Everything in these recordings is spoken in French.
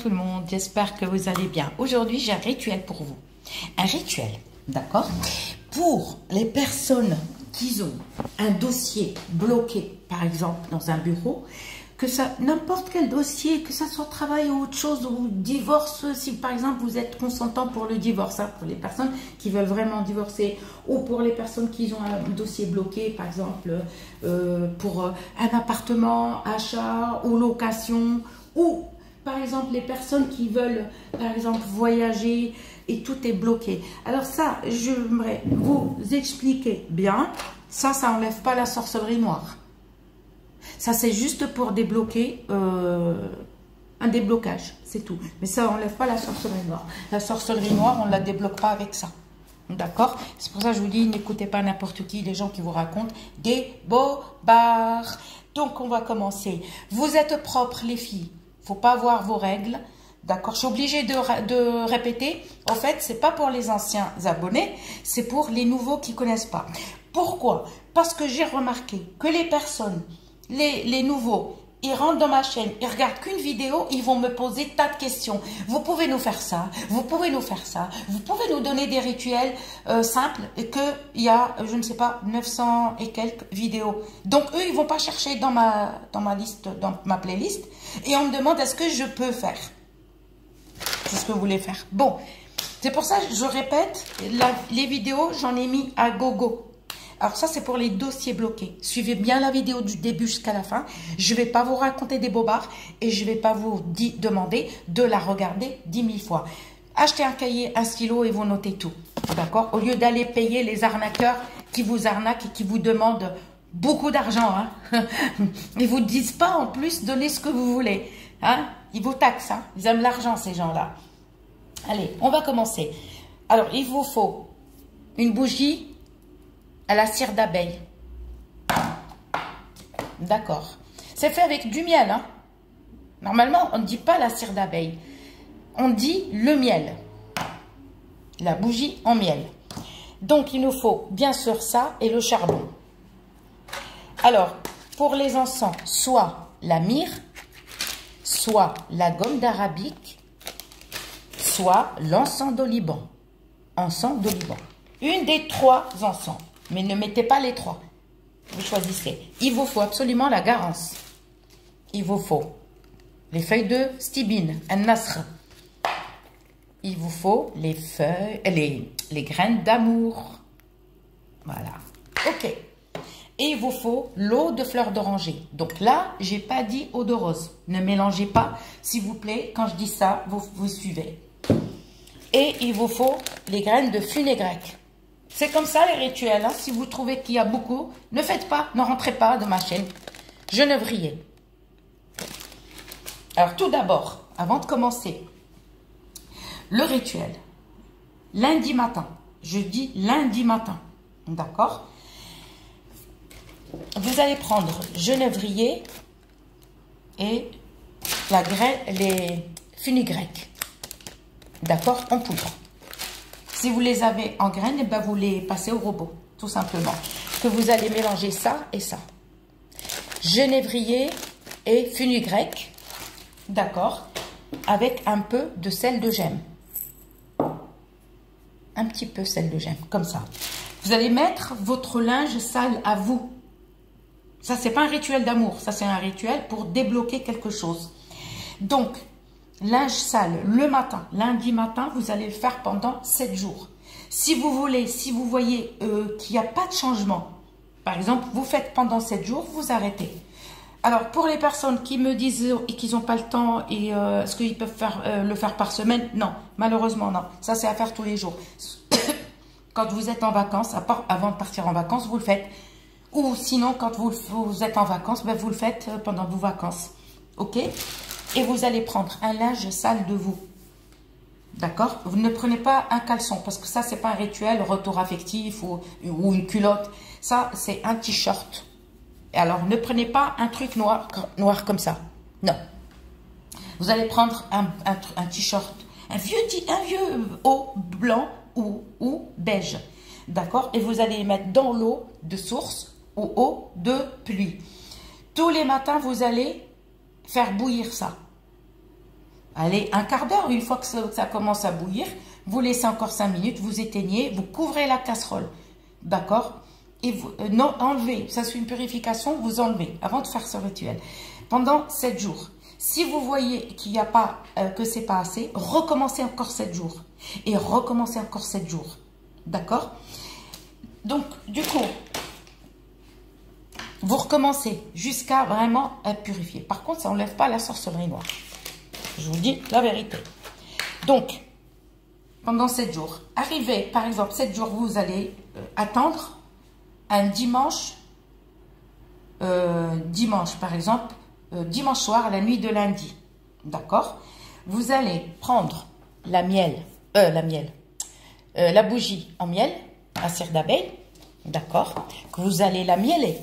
tout le monde, j'espère que vous allez bien. Aujourd'hui, j'ai un rituel pour vous. Un rituel, d'accord? Pour les personnes qui ont un dossier bloqué, par exemple, dans un bureau, que ça, n'importe quel dossier, que ça soit travail ou autre chose, ou divorce, si par exemple vous êtes consentant pour le divorce, hein, pour les personnes qui veulent vraiment divorcer, ou pour les personnes qui ont un dossier bloqué, par exemple, euh, pour euh, un appartement, achat ou location, ou par exemple, les personnes qui veulent, par exemple, voyager et tout est bloqué. Alors ça, j'aimerais vous expliquer bien. Ça, ça n'enlève pas la sorcellerie noire. Ça, c'est juste pour débloquer euh, un déblocage, c'est tout. Mais ça n'enlève pas la sorcellerie noire. La sorcellerie noire, on ne la débloque pas avec ça. D'accord? C'est pour ça que je vous dis, n'écoutez pas n'importe qui, les gens qui vous racontent des bobards. Donc, on va commencer. Vous êtes propres, les filles faut pas voir vos règles. D'accord Je suis obligée de, répéter. En fait, c'est pas pour les anciens abonnés, c'est pour les nouveaux qui connaissent pas. Pourquoi? Parce que j'ai remarqué que les personnes, les, les nouveaux, ils rentrent dans ma chaîne, ils regardent qu'une vidéo, ils vont me poser tas de questions. Vous pouvez nous faire ça, vous pouvez nous faire ça, vous pouvez nous donner des rituels euh, simples et qu'il y a, je ne sais pas, 900 et quelques vidéos. Donc eux, ils vont pas chercher dans ma, dans ma liste, dans ma playlist et on me demande est-ce que je peux faire? C'est ce que vous voulez faire. Bon, c'est pour ça je répète, les vidéos, j'en ai mis à gogo. Alors ça, c'est pour les dossiers bloqués. Suivez bien la vidéo du début jusqu'à la fin. Je ne vais pas vous raconter des bobards et je ne vais pas vous demander de la regarder dix mille fois. Achetez un cahier, un stylo et vous notez tout. D'accord? Au lieu d'aller payer les arnaqueurs qui vous arnaquent et qui vous demandent beaucoup d'argent. Hein Ils vous disent pas en plus donner ce que vous voulez. Hein? Ils vous taxent. Hein? Ils aiment l'argent, ces gens-là. Allez, on va commencer. Alors, il vous faut une bougie à la cire d'abeille. D'accord. C'est fait avec du miel. Hein. Normalement, on ne dit pas la cire d'abeille. On dit le miel. La bougie en miel. Donc, il nous faut bien sûr ça et le charbon. Alors, pour les encens, soit la myrrhe, soit la gomme d'arabique, soit l'encens d'oliban. Encens d'oliban. Une des trois encens. Mais ne mettez pas les trois. Vous choisissez. Il vous faut absolument la garance. Il vous faut les feuilles de stibine, un nasr. Il vous faut les feuilles, les, les graines d'amour. Voilà. Ok. Et il vous faut l'eau de fleur d'oranger. Donc là, j'ai pas dit eau de rose. Ne mélangez pas, s'il vous plaît. Quand je dis ça, vous, vous suivez. Et il vous faut les graines de funet grec. C'est comme ça les rituels. Hein. Si vous trouvez qu'il y a beaucoup, ne faites pas, ne rentrez pas dans ma chaîne. Je ne vrillais. Alors tout d'abord, avant de commencer, le rituel. Lundi matin. Je dis lundi matin. D'accord? Vous allez prendre genévrier et la les grecs. D'accord? En poudre. Si vous les avez en graines, eh ben vous les passez au robot, tout simplement. Que vous allez mélanger ça et ça. Genévrier et fenugrec, d'accord, avec un peu de sel de gemme. Un petit peu sel de gemme, comme ça. Vous allez mettre votre linge sale à vous. Ça, c'est pas un rituel d'amour, ça c'est un rituel pour débloquer quelque chose. Donc, linge sale le matin, lundi matin, vous allez le faire pendant 7 jours. Si vous voulez, si vous voyez euh, qu'il n'y a pas de changement, par exemple, vous faites pendant 7 jours, vous arrêtez. Alors, pour les personnes qui me disent qu'ils n'ont pas le temps et euh, est-ce qu'ils peuvent faire, euh, le faire par semaine? Non, malheureusement non. Ça, c'est à faire tous les jours. quand vous êtes en vacances, avant de partir en vacances, vous le faites. Ou sinon, quand vous, vous êtes en vacances, ben, vous le faites pendant vos vacances. OK? Et vous allez prendre un linge sale de vous. D'accord? Vous ne prenez pas un caleçon, parce que ça, c'est pas un rituel, retour affectif ou, une culotte. Ça, c'est un t-shirt. Alors, ne prenez pas un truc noir, noir comme ça. Non. Vous allez prendre un, un, t-shirt, un vieux, un vieux haut blanc ou, ou beige. D'accord? Et vous allez les mettre dans l'eau de source ou eau de pluie. Tous les matins, vous allez faire bouillir ça. allez, un quart d'heure, une fois que ça, commence à bouillir, vous laissez encore 5 minutes, vous éteignez, vous couvrez la casserole. D'accord? Et vous, euh, non, enlevez, ça c'est une purification, vous enlevez avant de faire ce rituel. Pendant 7 jours. Si vous voyez qu'il n'y a pas, euh, que c'est pas assez, recommencez encore 7 jours. Et recommencez encore 7 jours. D'accord? Donc, du coup, vous recommencez jusqu'à vraiment être purifié. Par contre, ça n'enlève pas la sorcellerie noire. Je vous dis la vérité. Donc, pendant 7 jours, arrivez, par exemple, 7 jours, vous allez euh, attendre un dimanche, euh, dimanche par exemple, euh, dimanche soir, la nuit de lundi. D'accord? Vous allez prendre la miel, la miel, la bougie en miel, à cire d'abeille, d'accord? Vous allez la mieler.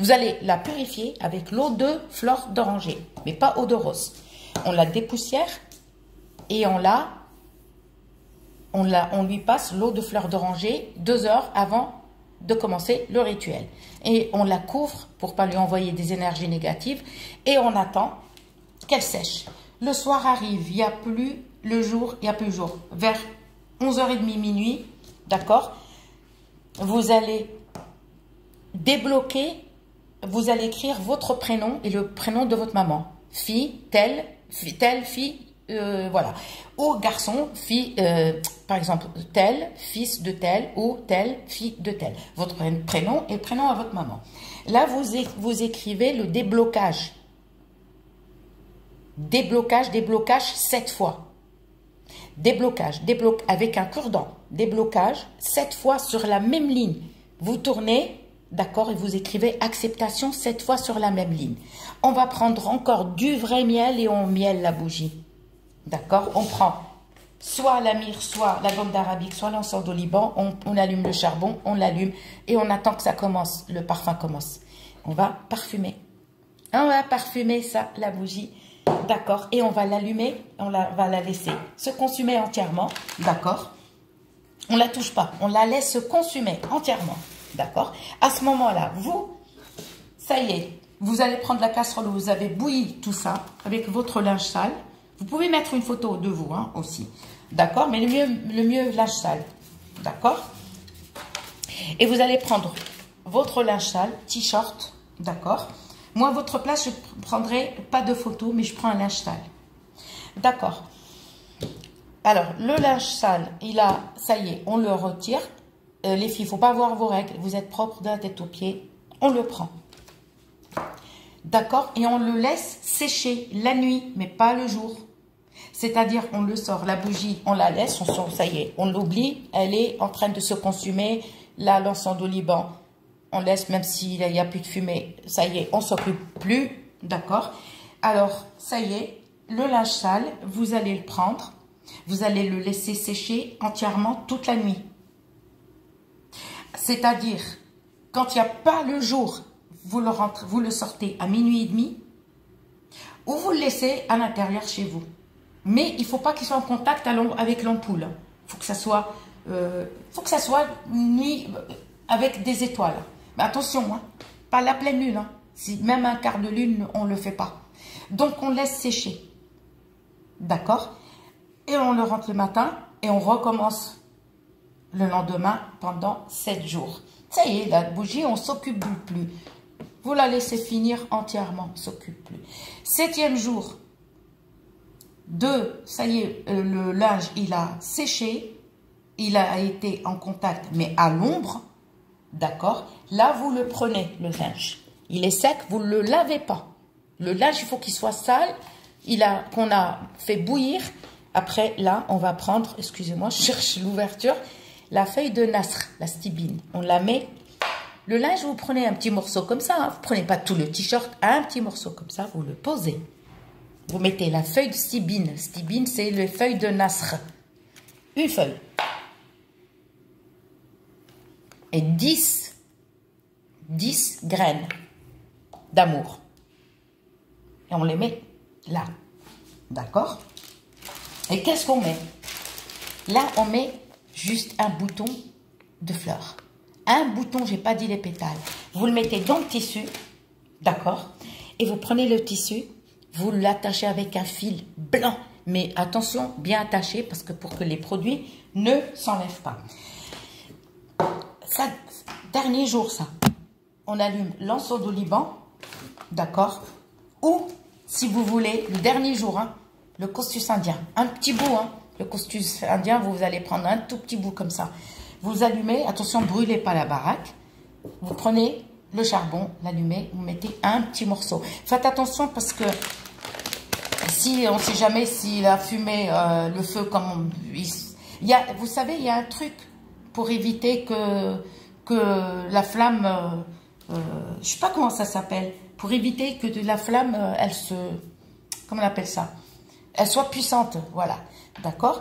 Vous allez la purifier avec l'eau de fleur d'oranger, mais pas eau de rose. On la dépoussière et on la, on la, on lui passe l'eau de fleur d'oranger deux heures avant de commencer le rituel. Et on la couvre pour pas lui envoyer des énergies négatives et on attend qu'elle sèche. Le soir arrive, il n'y a plus le jour, il n'y a plus le jour. Vers 11h30 minuit, d'accord? Vous allez débloquer vous allez écrire votre prénom et le prénom de votre maman. Fille, telle, fille, telle, fille, euh, voilà. Ou garçon, fille, euh, par exemple, tel, fils de tel, ou telle, fille de tel. Votre prénom et prénom à votre maman. Là, vous, vous écrivez le déblocage. Déblocage, déblocage, sept fois. Déblocage, débloc avec un cure-dent. Déblocage, sept fois sur la même ligne. Vous tournez D'accord Et vous écrivez acceptation cette fois sur la même ligne. On va prendre encore du vrai miel et on miel la bougie. D'accord On prend soit la myrrhe, soit la gomme d'arabique, soit l'encens d'oliban. On, on allume le charbon, on l'allume et on attend que ça commence, le parfum commence. On va parfumer. On va parfumer ça, la bougie. D'accord Et on va l'allumer, on la, va la laisser se consumer entièrement. D'accord On la touche pas, on la laisse se consumer entièrement. D'accord À ce moment-là, vous, ça y est, vous allez prendre la casserole où vous avez bouilli tout ça avec votre linge sale. Vous pouvez mettre une photo de vous hein, aussi. D'accord Mais le mieux, le mieux, linge sale. D'accord Et vous allez prendre votre linge sale, t-shirt. D'accord Moi, votre place, je prendrai pas de photo, mais je prends un linge sale. D'accord alors, le linge sale, il a, ça y est, on le retire. Euh, les filles, il ne faut pas voir vos règles. Vous êtes propre de la tête aux pieds. On le prend. D'accord? Et on le laisse sécher la nuit, mais pas le jour. C'est-à-dire, on le sort, la bougie, on la laisse, on sort, ça y est, on l'oublie, elle est en train de se consumer. Là, l'encens d'oliban, on laisse, même s'il n'y a plus de fumée, ça y est, on s'occupe plus, d'accord? Alors, ça y est, le linge sale, vous allez le prendre, vous allez le laisser sécher entièrement toute la nuit. C'est-à-dire, quand il n'y a pas le jour, vous le, vous le sortez à minuit et demi, ou vous le laissez à l'intérieur chez vous. Mais il ne faut pas qu'il soit en contact avec l'ampoule. Il faut que ça soit, euh, nuit euh, avec des étoiles. Mais attention, hein, pas la pleine lune. Hein. Si, même un quart de lune, on ne le fait pas. Donc, on laisse sécher. D'accord? Et on le rentre le matin et on recommence le lendemain pendant 7 jours. Ça y est, la bougie, on s'occupe plus. Vous la laissez finir entièrement, s'occupe plus. Septième jour, deux, ça y est, euh, le linge, il a séché, il a été en contact, mais à l'ombre, d'accord Là, vous le prenez, le linge. Il est sec, vous ne le lavez pas. Le linge, il faut qu'il soit sale, il a qu'on a fait bouillir. Après, là, on va prendre, excusez-moi, je cherche l'ouverture, la feuille de nasr, la stibine. On la met. Le linge, vous prenez un petit morceau comme ça. Hein. Vous prenez pas tout le t-shirt, un petit morceau comme ça, vous le posez. Vous mettez la feuille de stibine. Stibine, c'est les feuilles de nasr. Une feuille. Et 10, 10 graines d'amour. Et on les met là. D'accord? Et qu'est-ce qu'on met? Là, on met juste un bouton de fleurs. Un bouton, j'ai pas dit les pétales. Vous le mettez dans le tissu, d'accord? Et vous prenez le tissu vous l'attachez avec un fil blanc. Mais attention, bien attaché, parce que pour que les produits ne s'enlèvent pas. Dernier jour, ça. On allume l'ensemble du Liban, d'accord? Ou, si vous voulez, le dernier jour, hein, le costus indien. Un petit bout, hein. Le costus indien, vous allez prendre un tout petit bout comme ça. Vous allumez, attention, brûlez pas la baraque. Vous prenez le charbon, l'allumez, vous mettez un petit morceau. Faites attention parce que si on ne sait jamais s'il a fumé euh, le feu comme il, y a, vous savez, il y a un truc pour éviter que que la flamme, euh, euh, je sais pas comment ça s'appelle, pour éviter que de la flamme, elle se, comment on appelle ça, elle soit puissante, voilà, d'accord?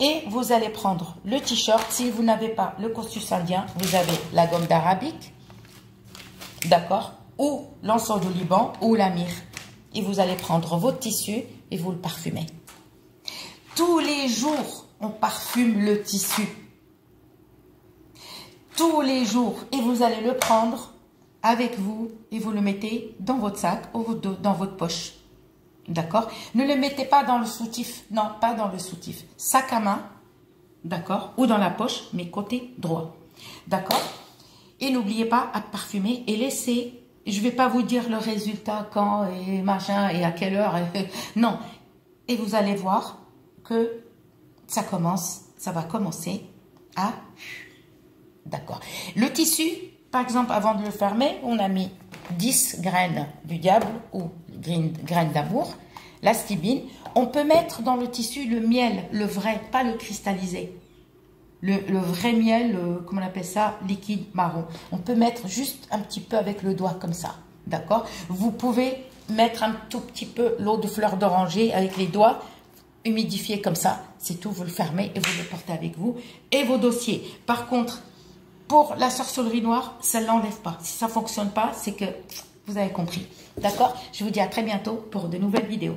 Et vous allez prendre le t-shirt. Si vous n'avez pas le costus indien, vous avez la gomme d'arabique, d'accord, ou l'ensemble du Liban, ou la myrrhe. Et vous allez prendre votre tissu et vous le parfumez. Tous les jours, on parfume le tissu. Tous les jours. Et vous allez le prendre avec vous et vous le mettez dans votre sac ou dans votre poche. D'accord Ne le mettez pas dans le soutif. Non, pas dans le soutif. Sac à main. D'accord Ou dans la poche, mais côté droit. D'accord Et n'oubliez pas à parfumer et laissez. Je ne vais pas vous dire le résultat quand et machin et à quelle heure. non. Et vous allez voir que ça commence, ça va commencer à... D'accord. Le tissu, par exemple, avant de le fermer, on a mis 10 graines du diable ou graines d'amour, la stibine. On peut mettre dans le tissu le miel, le vrai, pas le cristallisé. Le, vrai miel, comment on appelle ça, liquide marron. On peut mettre juste un petit peu avec le doigt comme ça, d'accord? Vous pouvez mettre un tout petit peu l'eau de fleur d'oranger avec les doigts, humidifier comme ça, c'est tout, vous le fermez et vous le portez avec vous. Et vos dossiers. Par contre, pour la sorcellerie noire, ça ne l'enlève pas. Si ça ne fonctionne pas, c'est que vous avez compris. D'accord? Je vous dis à très bientôt pour de nouvelles vidéos.